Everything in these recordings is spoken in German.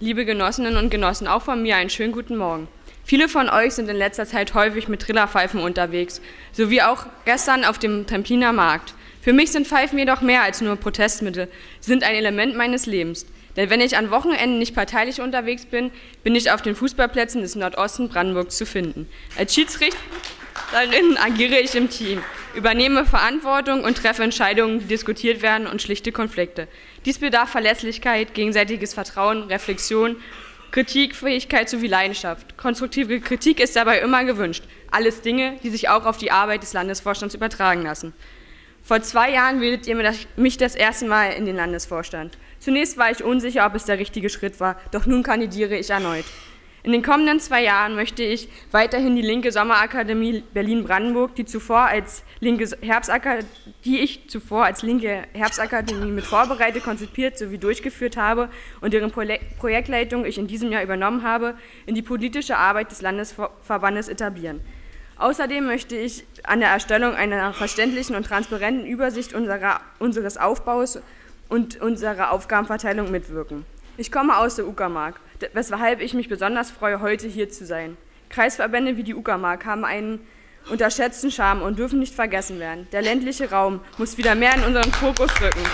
liebe Genossinnen und Genossen, auch von mir einen schönen guten Morgen. Viele von euch sind in letzter Zeit häufig mit Trillerpfeifen unterwegs, sowie auch gestern auf dem Templiner Markt. Für mich sind Pfeifen jedoch mehr als nur Protestmittel, sie sind ein Element meines Lebens. Denn wenn ich an Wochenenden nicht parteilich unterwegs bin, bin ich auf den Fußballplätzen des Nordosten Brandenburgs zu finden. Als Schiedsrichterin agiere ich im Team, übernehme Verantwortung und treffe Entscheidungen, die diskutiert werden und schlichte Konflikte. Dies bedarf Verlässlichkeit, gegenseitiges Vertrauen, Reflexion, Kritikfähigkeit sowie Leidenschaft. Konstruktive Kritik ist dabei immer gewünscht. Alles Dinge, die sich auch auf die Arbeit des Landesvorstands übertragen lassen. Vor zwei Jahren wählet ihr mich das erste Mal in den Landesvorstand. Zunächst war ich unsicher, ob es der richtige Schritt war, doch nun kandidiere ich erneut. In den kommenden zwei Jahren möchte ich weiterhin die linke Sommerakademie Berlin-Brandenburg, die, zuvor als linke die ich zuvor als linke Herbstakademie mit vorbereitet, konzipiert sowie durchgeführt habe und deren Projektleitung ich in diesem Jahr übernommen habe, in die politische Arbeit des Landesverbandes etablieren. Außerdem möchte ich an der Erstellung einer verständlichen und transparenten Übersicht unserer, unseres Aufbaus und unserer Aufgabenverteilung mitwirken. Ich komme aus der Uckermark, weshalb ich mich besonders freue, heute hier zu sein. Kreisverbände wie die Uckermark haben einen unterschätzten Charme und dürfen nicht vergessen werden. Der ländliche Raum muss wieder mehr in unseren Fokus rücken.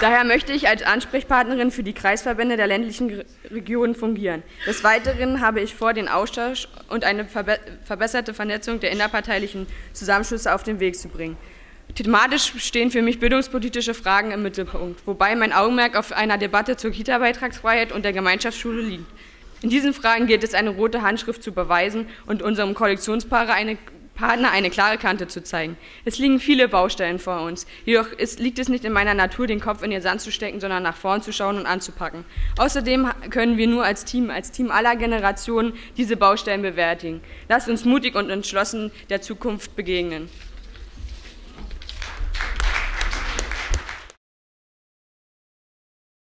Daher möchte ich als Ansprechpartnerin für die Kreisverbände der ländlichen Regionen fungieren. Des Weiteren habe ich vor, den Austausch und eine verbesserte Vernetzung der innerparteilichen Zusammenschlüsse auf den Weg zu bringen. Thematisch stehen für mich bildungspolitische Fragen im Mittelpunkt, wobei mein Augenmerk auf einer Debatte zur Kita-Beitragsfreiheit und der Gemeinschaftsschule liegt. In diesen Fragen gilt es, eine rote Handschrift zu beweisen und unserem Koalitionspartner eine Partner eine klare Kante zu zeigen. Es liegen viele Baustellen vor uns. Jedoch ist, liegt es nicht in meiner Natur, den Kopf in den Sand zu stecken, sondern nach vorn zu schauen und anzupacken. Außerdem können wir nur als Team, als Team aller Generationen diese Baustellen bewältigen. Lasst uns mutig und entschlossen der Zukunft begegnen.